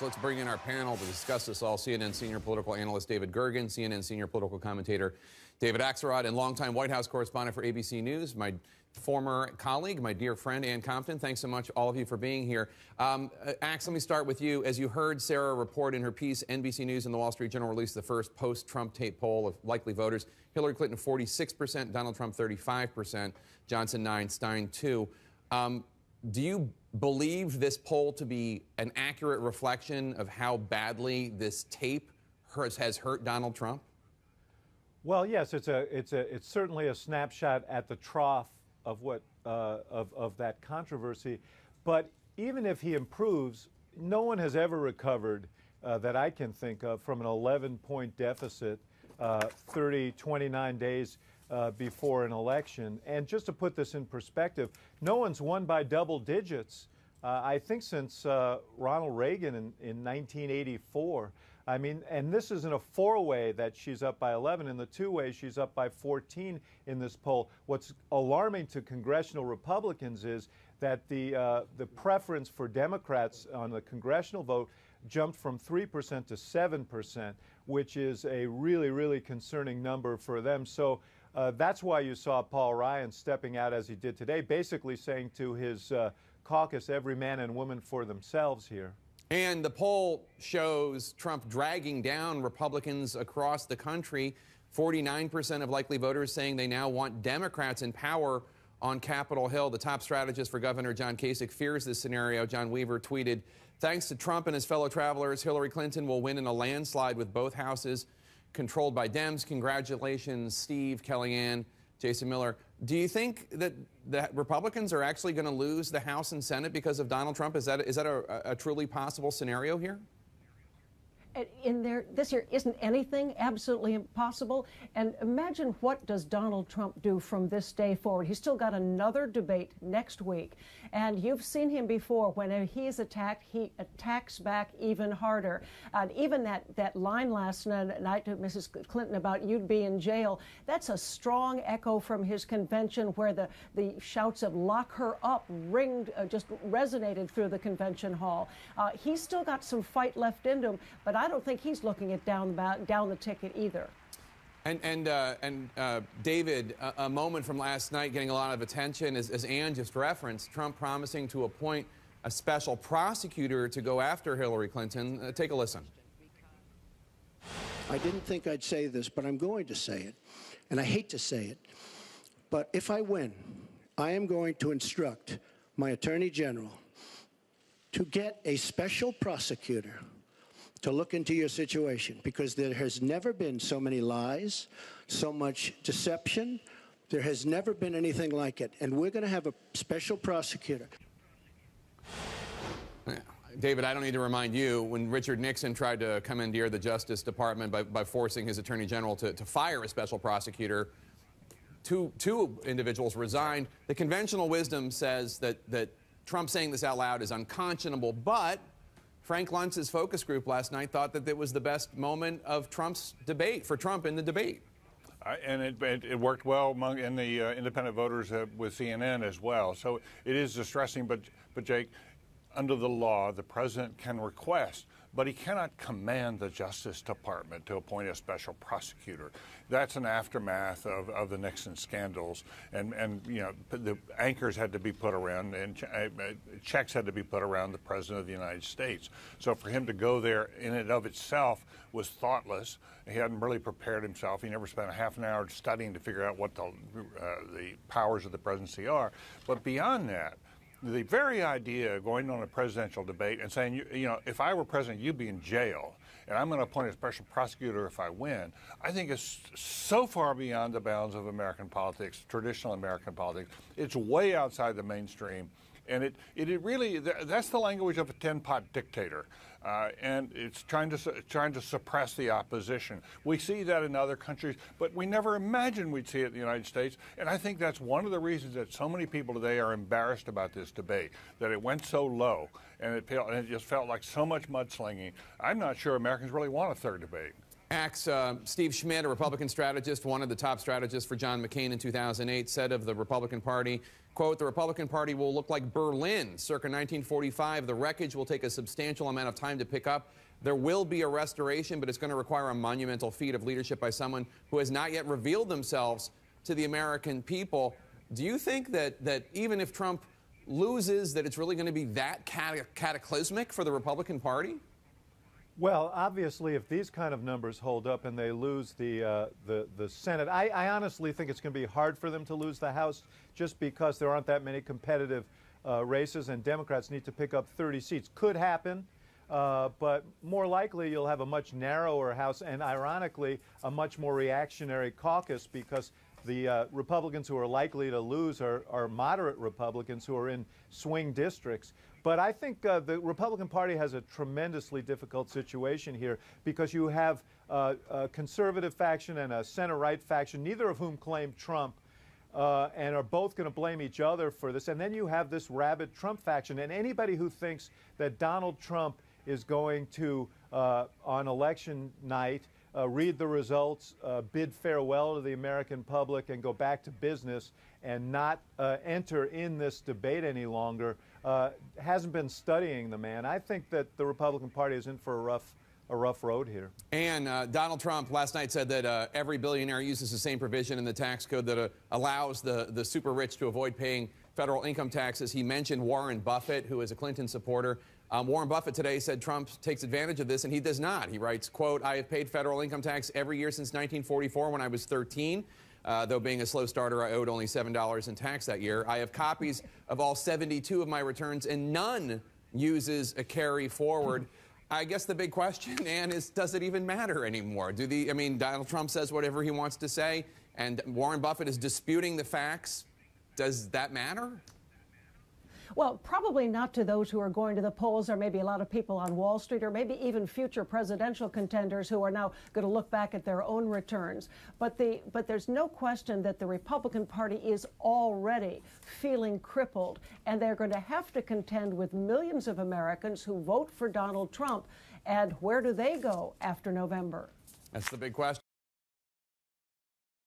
Let's bring in our panel to discuss this all. CNN senior political analyst David Gergen, CNN senior political commentator David Axelrod, and longtime White House correspondent for ABC News, my former colleague, my dear friend Ann Compton. Thanks so much, all of you, for being here. Um, uh, Ax, let me start with you. As you heard Sarah report in her piece, NBC News and the Wall Street Journal released the first post-Trump tape poll of likely voters. Hillary Clinton 46%, Donald Trump 35%, Johnson 9, Stein 2. Um, do you believe this poll to be an accurate reflection of how badly this tape has hurt Donald Trump? Well, yes, it's a it's a it's certainly a snapshot at the trough of what uh, of of that controversy. But even if he improves, no one has ever recovered uh, that I can think of from an 11 point deficit, uh, 30 29 days uh, before an election. And just to put this in perspective, no one's won by double digits, uh, I think, since uh, Ronald Reagan in, in 1984. I mean, and this is in a four way that she's up by 11. In the two way, she's up by 14 in this poll. What's alarming to congressional Republicans is that the, uh, the preference for Democrats on the congressional vote jumped from 3% to 7%, which is a really, really concerning number for them. So uh, that's why you saw Paul Ryan stepping out as he did today, basically saying to his uh, caucus, every man and woman for themselves here. And the poll shows Trump dragging down Republicans across the country. 49% of likely voters saying they now want Democrats in power on Capitol Hill. The top strategist for Governor John Kasich fears this scenario. John Weaver tweeted, Thanks to Trump and his fellow travelers, Hillary Clinton will win in a landslide with both houses controlled by Dems. Congratulations, Steve, Kellyanne, Jason Miller. Do you think that the Republicans are actually going to lose the House and Senate because of Donald Trump? Is that, is that a, a truly possible scenario here? In there this year isn't anything absolutely impossible. And imagine what does Donald Trump do from this day forward? He's still got another debate next week. And you've seen him before. When he's attacked, he attacks back even harder. And even that, that line last night to Mrs. Clinton about you'd be in jail, that's a strong echo from his convention where the, the shouts of lock her up ringed, uh, just resonated through the convention hall. Uh, he's still got some fight left in him, but I don't think he's looking at down the, down the ticket either. And and uh, and uh, David, a, a, moment from last night getting a lot of attention, as, as Ann just referenced, Trump promising to appoint a special prosecutor to go after Hillary Clinton. Uh, take a listen. I didn't think I'd say this, but I'm going to say it, and I hate to say it, but if I win, I am going to instruct my Attorney General to get a special prosecutor to look into your situation because there has never been so many lies, so much deception. There has never been anything like it. And we're going to have a special prosecutor. David, I don't need to remind you when Richard Nixon tried to commandeer the Justice Department by, by forcing his Attorney General to, to fire a special prosecutor, two, two individuals resigned. The conventional wisdom says that, that Trump saying this out loud is unconscionable, but Frank Luntz's focus group last night thought that it was the best moment of Trump's debate, for Trump in the debate. And it, it, it, worked well among in the uh, independent voters uh, with CNN as well. So it is distressing, but but Jake, under the law, the president can request but he cannot command the Justice Department to appoint a special prosecutor. That's an aftermath of, of the Nixon scandals, and, and you know the anchors had to be put around, and uh, checks had to be put around the President of the United States. So for him to go there in and of itself was thoughtless. He hadn't really prepared himself. He never spent a half an hour studying to figure out what the, uh, the powers of the presidency are. But beyond that, the very idea of going on a presidential debate and saying, you, you, know, if I were president, you'd be in jail, and I'm going to appoint a special prosecutor if I win, I think is so far beyond the bounds of American politics, traditional American politics. It's way outside the mainstream. And it, it, it really, that's the language of a tin pot dictator. Uh, and it's trying to trying to suppress the opposition. We see that in other countries, but we never imagined we'd see it in the United States. And I think that's one of the reasons that so many people today are embarrassed about this debate that it went so low and it, and it just felt like so much mudslinging. I'm not sure Americans really want a third debate. Axe, uh, Steve Schmidt, a Republican strategist, one of the top strategists for John McCain in 2008, said of the Republican Party, quote, the Republican Party will look like Berlin circa 1945. The wreckage will take a substantial amount of time to pick up. There will be a restoration, but it's going to require a monumental feat of leadership by someone who has not yet revealed themselves to the American people. Do you think that, that even if Trump loses, that it's really going to be that cata- cataclysmic for the Republican Party? Well, obviously, if these kind of numbers hold up and they lose the uh, the the Senate, I, I honestly think it's going to be hard for them to lose the House, just because there aren't that many competitive uh, races, and Democrats need to pick up 30 seats. Could happen, uh, but more likely you'll have a much narrower House, and ironically, a much more reactionary caucus because the uh, Republicans who are likely to lose are, are moderate Republicans who are in swing districts. But I think uh, the Republican Party has a tremendously difficult situation here because you have uh, a conservative faction and a center right faction, neither of whom claim Trump. Uh, and are both going to blame each other for this. And then you have this rabid Trump faction. And anybody who thinks that Donald Trump is going to, uh, on election night, uh, read the results, uh, bid farewell to the American public, and go back to business and not uh, enter in this debate any longer uh, hasn't been studying the man. I think that the Republican Party is in for a rough a rough road here. And uh, Donald Trump last night said that uh, every billionaire uses the same provision in the tax code that uh, allows the, the super rich to avoid paying federal income taxes. He mentioned Warren Buffett, who is a Clinton supporter. Um, Warren Buffett today said Trump takes advantage of this, and he does not. He writes, quote, I have paid federal income tax every year since 1944 when I was 13. Uh, though being a slow starter, I owed only $7 in tax that year. I have copies of all 72 of my returns, and none uses a carry forward. I guess the big question, Ann, is does it even matter anymore? Do the I mean, Donald Trump says whatever he wants to say, and Warren Buffett is disputing the facts. Does that matter? Well, probably not to those who are going to the polls, or maybe a lot of people on Wall Street, or maybe even future presidential contenders who are now going to look back at their own returns. But the but there's no question that the Republican Party is already feeling crippled, and they're going to have to contend with millions of Americans who vote for Donald Trump. And where do they go after November? That's the big question.